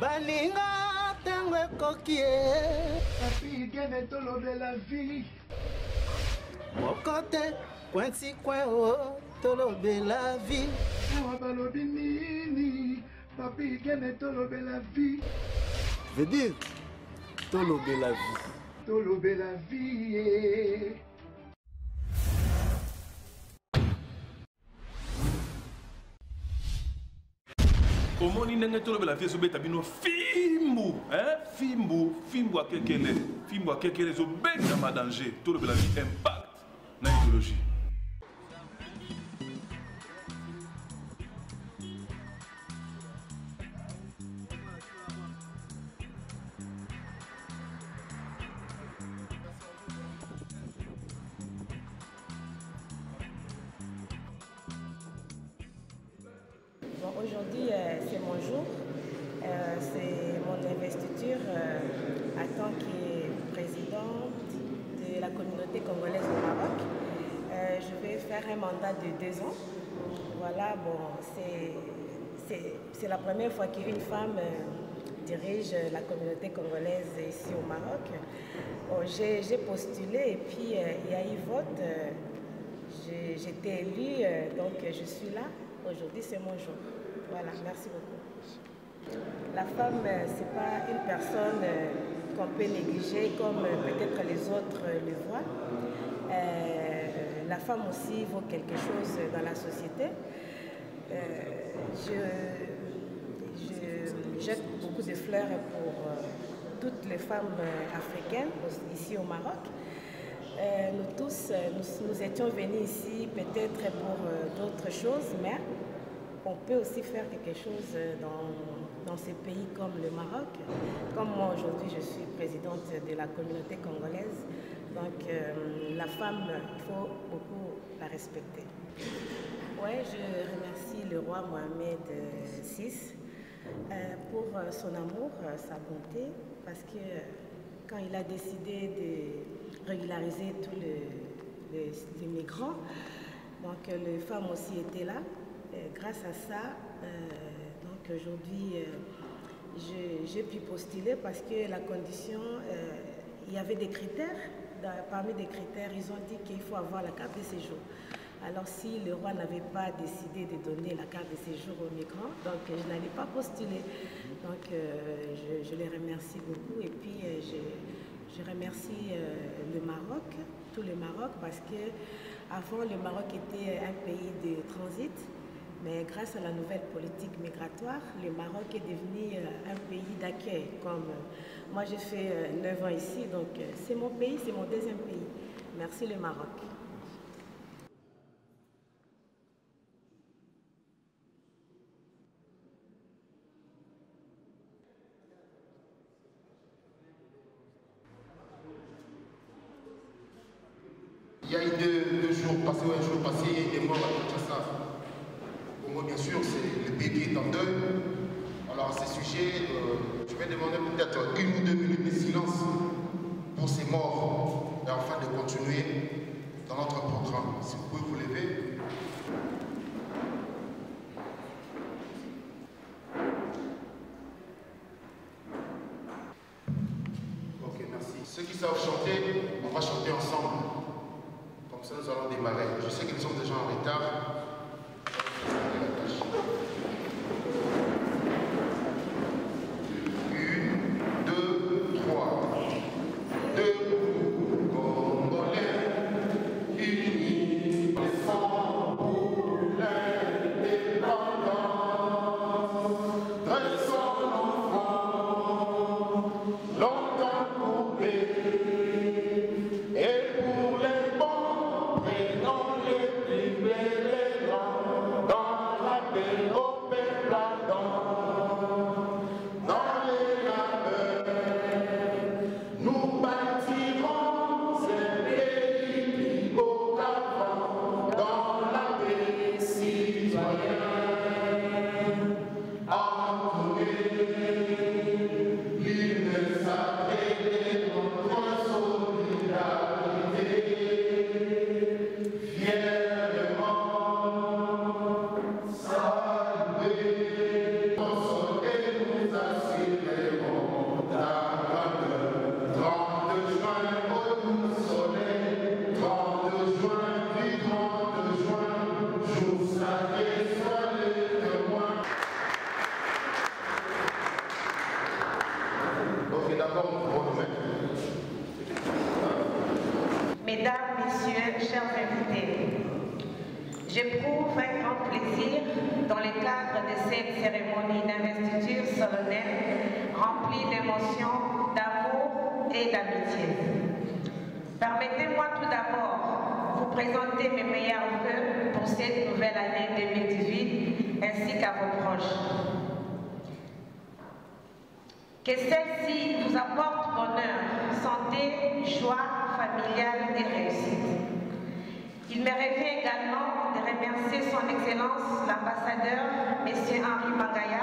baninga ntango ekoki ye. Apigene tolobela vi moko te kwinsi kwin o tolobela vi awa balobi nini? Papigene tolobela vi veut dire tolobela vi tolobela vi ye omoni ndenge tolobela vie ezobeta bino fimbu fimbu fimbu akekele fimbu akekele ezobeta madanger tolobela vie impact na idéologie Aujourd'hui, euh, c'est mon jour. Euh, c'est mon investiture euh, en tant que présidente de la communauté congolaise au Maroc. Je vais faire un mandat de deux ans. Voilà, bon, c'est- la première fois qu'une femme dirige la communauté congolaise ici au Maroc. J'ai postulé et puis il y a eu vote. J'étais élue, donc je suis là. Aujourd'hui, c'est mon jour. Voilà, merci beaucoup. La femme, euh, ce n'est pas une personne euh, qu'on peut négliger comme euh, peut-être les autres le voient. La femme aussi vaut quelque chose dans la société. Je, je jette beaucoup de fleurs pour toutes les femmes africaines ici au Maroc. Euh, nous tous, euh, nous, étions venus ici peut-être pour euh, d'autres choses, mais on peut aussi faire quelque chose dans, dans ces pays comme le Maroc. Comme moi aujourd'hui, je suis présidente de la communauté congolaise, donc la femme, il faut beaucoup la respecter. Ouais, je remercie le roi Mohamed VI pour son amour, sa bonté, parce que quand il a décidé de régulariser tous les, les- les migrants, donc les femmes aussi étaient là. Grâce à ça, euh, donc aujourd'hui, euh, j'ai pu postuler parce que la condition, euh, il y avait des critères. Parmi des critères, ils ont dit qu'il faut avoir la carte de séjour. Alors si le roi n'avait pas décidé de donner la carte de séjour aux migrants, donc euh, je n'allais pas postuler. Donc euh, je, les remercie beaucoup et puis euh, je, remercie le Maroc, tout le Maroc, parce que avant le Maroc était un pays de transit. Mais grâce à la nouvelle politique migratoire, le Maroc est devenu un pays d'accueil. Comme moi, j'ai fait euh, 9 ans ici, donc c'est mon pays, c'est mon deuxième pays. Merci le Maroc. Il y a eu deux, jours passés ou un jour passé, il des morts à Kinshasa. Congo, bien sûr, c'est le pays qui est en deuil. Alors, à ce sujet, euh, je vais demander peut-être une ou deux minutes de silence pour ces morts et afin de continuer dans notre programme. Si vous pouvez vous lever. Ok, merci. Ceux qui savent chanter, on va chanter ensemble. Je sais qu'ils sont déjà en retard. Cérémonie d'investiture solennelle remplie d'émotions, d'amour et d'amitié. Permettez-moi tout d'abord vous présenter mes meilleurs voeux pour cette nouvelle année 2018 ainsi qu'à vos proches. Que celle-ci vous apporte bonheur, santé, joie familiale et réussite. Il me revient également de remercier son Excellence l'ambassadeur, M. Henri Mangaya,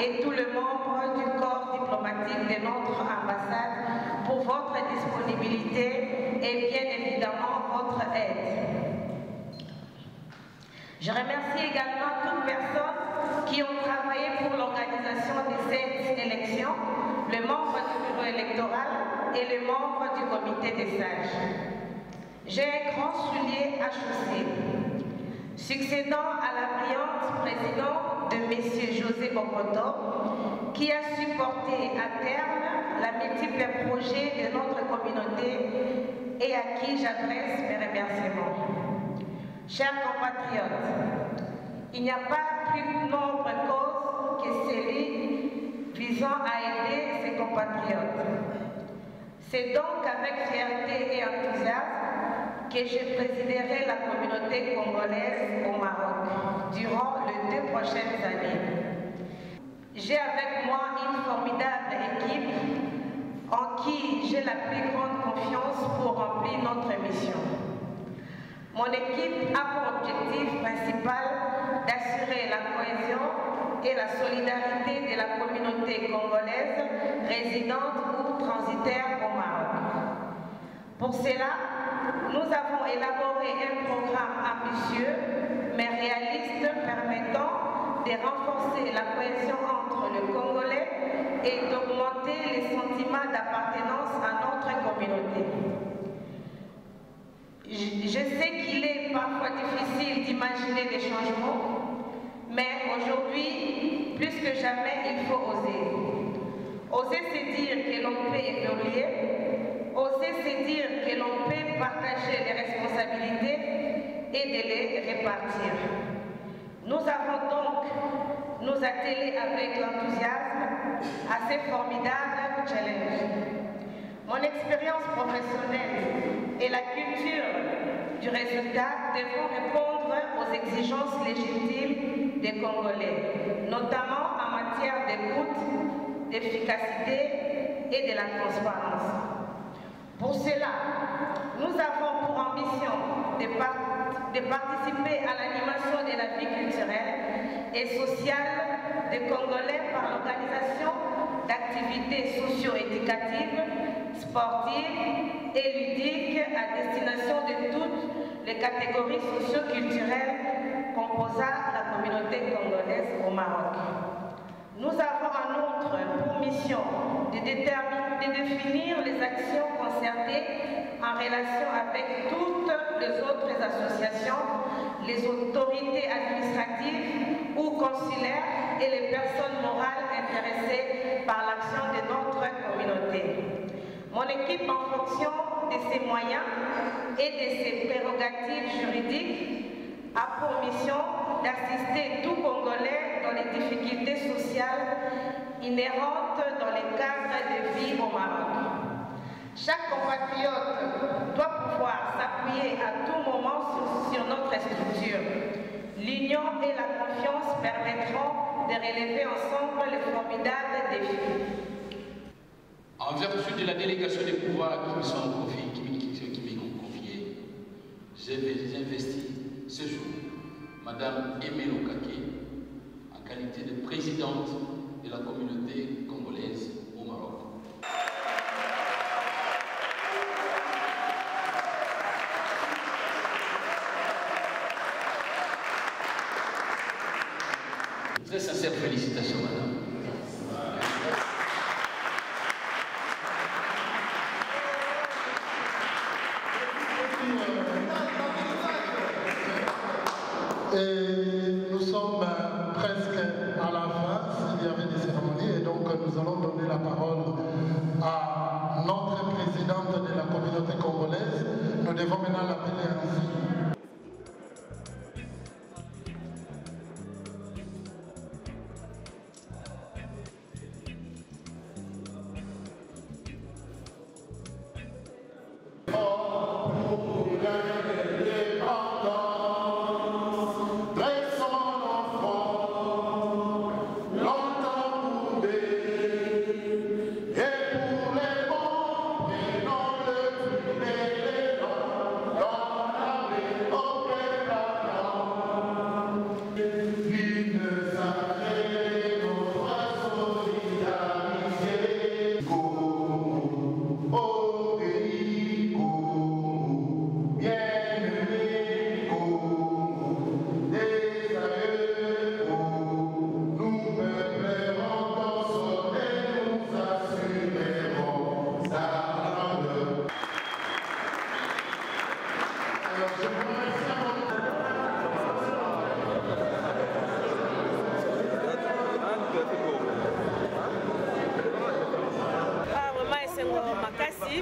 et tout le membre du corps diplomatique de notre ambassade pour votre disponibilité et bien évidemment votre aide. Je remercie également toutes personnes qui ont travaillé pour l'organisation de cette élection, le membre du bureau électoral et le membre du comité des sages. J'ai un grand soulier à chausser. Succédant à la brillante présidente de M. José Bokoto, qui a supporté à terme la multiple projets de notre communauté et à qui j'adresse mes remerciements. Chers compatriotes, il n'y a pas plus nombre causes que celui visant à aider ses compatriotes. C'est donc avec fierté et que je présiderai la communauté congolaise au Maroc durant les deux prochaines années. J'ai avec moi une formidable équipe en qui j'ai la plus grande confiance pour remplir notre mission. Mon équipe a pour objectif principal d'assurer la cohésion et la solidarité de la communauté congolaise résidente ou transitaire au Maroc. Pour cela, nous avons élaboré un programme ambitieux mais réaliste permettant de renforcer la cohésion entre le Congolais et d'augmenter les sentiments d'appartenance à notre communauté. Je sais qu'il est parfois difficile d'imaginer des changements, mais aujourd'hui, plus que jamais, il faut oser. Oser se dire que l'on peut évoluer, oser se dire que l'on les responsabilités et de les répartir. Nous avons donc nous atteler avec l'enthousiasme à ces formidables challenges. Mon expérience professionnelle et la culture du résultat devront répondre aux exigences légitimes des Congolais, notamment en matière d'écoute, d'efficacité et de la transparence. Pour cela, nous avons pour ambition de, participer à l'animation de la vie culturelle et sociale des Congolais par l'organisation d'activités socio-éducatives, sportives et ludiques à destination de toutes les catégories socio-culturelles composant la communauté congolaise au Maroc. Nous avons en outre pour mission de, définir les actions concertées en relation avec toutes les autres associations, les autorités administratives ou consulaires et les personnes morales intéressées par l'action de notre communauté. Mon équipe, en fonction de ses moyens et de ses prérogatives juridiques, a pour mission d'assister tout Congolais dans les difficultés sociales inhérentes dans les cadres de vie au Maroc. Chaque compatriote doit pouvoir s'appuyer à tout moment sur, sur notre structure. L'union et la confiance permettront de relever ensemble les formidables défis. En vertu de la délégation des pouvoirs qui me sont confiés, qui m'ont confié, j'ai investi ce jour Madame Aimé Lokake qualité de présidente de la communauté congolaise au Maroc. Très sincère félicitations, madame. Et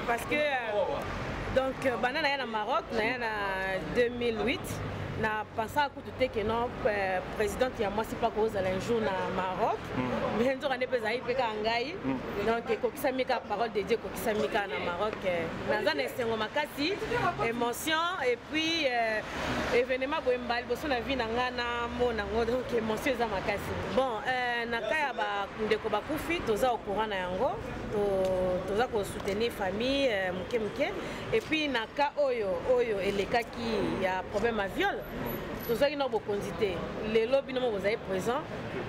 Parce que euh, donc euh, banda na ye na maroc na ye na 2008 na pensaka kutu te ke non euh, présidente ya mwasi mpa kozala un jour na maroc. Mais nzoka nde mpe ezalaki mpe kaka ngai donc ekokisami kaka parole de dieu ekokisami kaka na maroc euh, naza na esengo makasi émotion et puis euh, événement boye mbala liboso na vie na ngai namona yango donc émotion eza makasi bon euh, na ka ya bandeko bakufi toza au courant na yango. To- toza kosoutenir famille euh, moke moke et puis na ka oyo oyo elekaki ya problème ya viol tozwaki na bokonzi te. Lelo bino mo bozali présent.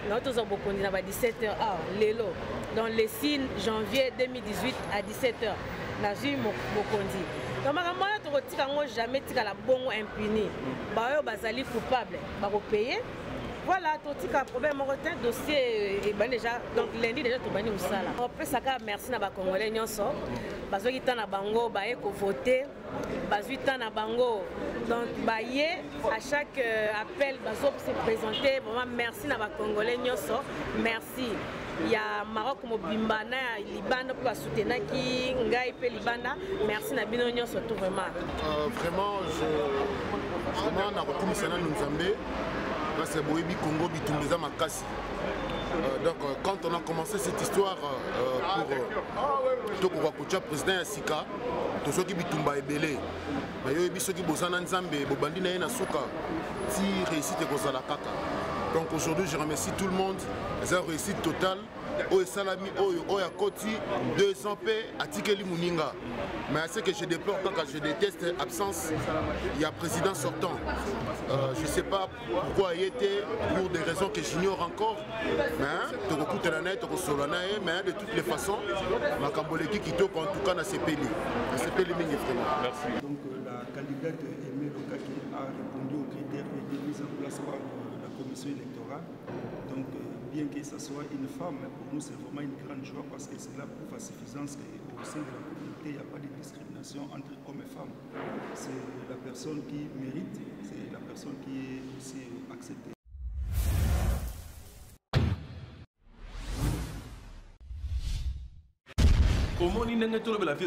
Nao tozwa bokonzi na ba 17 heures. Ah lelo. Donc le 6 janvier 2018 à 17 heures. Nazwi bokonzi donc makambo wana tokotika yango jamais tikala bongo impuni. Baoyo bazali coupable bakopeye voilà totika problème moko te dossier ebandi déjà donc lundi déjà tobandi mosala opesaka merci na bacongolais nyonso bazwaki ntan na bango baye kovote bazwi ntan na bango. Donc baye à chaque euh, appel bazose présente vraiment merci na bacongolais nyonso merci. Ya maroc mobimba na ya libanda mpo basoutenaki ngai mpe libanda merci na bino nyonso tout vraiment. Euh, vraiment, je, vraiment nakokumisa nanu nzambe grâce à Boébi Congo Bitumbeza Makassi. Euh, donc euh, quand on a commencé cette histoire euh, pour euh, Toko Wakucha, président Yassika, tout ce qui bitumba ebele, mais il qui bozana nzambe, bobandi na yena souka, ti réussite kozala kaka. Donc aujourd'hui je remercie tout le monde, c'est une réussite totale. Oyo salami oyo oyo akoti deux ans pe atikeli muninga. Mais ce que je déplore kaka je déteste absence ya président sortant euh, je sais pas pourquoi ye te pour des raisons que j'ignore encore mais ye mais de toutes les façons makambo eleki kitoko en tout cas nasepeli nasepeli mingi vraiment. Donc euh, la candidate Aimée Lokaki a répondu aux critères qui étaient mis en place par euh, la commission électorale. Donc bien que ce soit une femme, pour nous c'est vraiment une grande joie parce que c'est la preuve à suffisance qu'au sein de la communauté, il n'y a pas de discrimination entre hommes et femmes. C'est la personne qui mérite, c'est la personne qui est aussi acceptée. omoni ndenge tolobela vie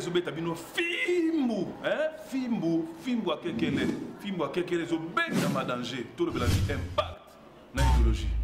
akekele fimbu akekele ezobeta madanger tolobela vie impact na idéologie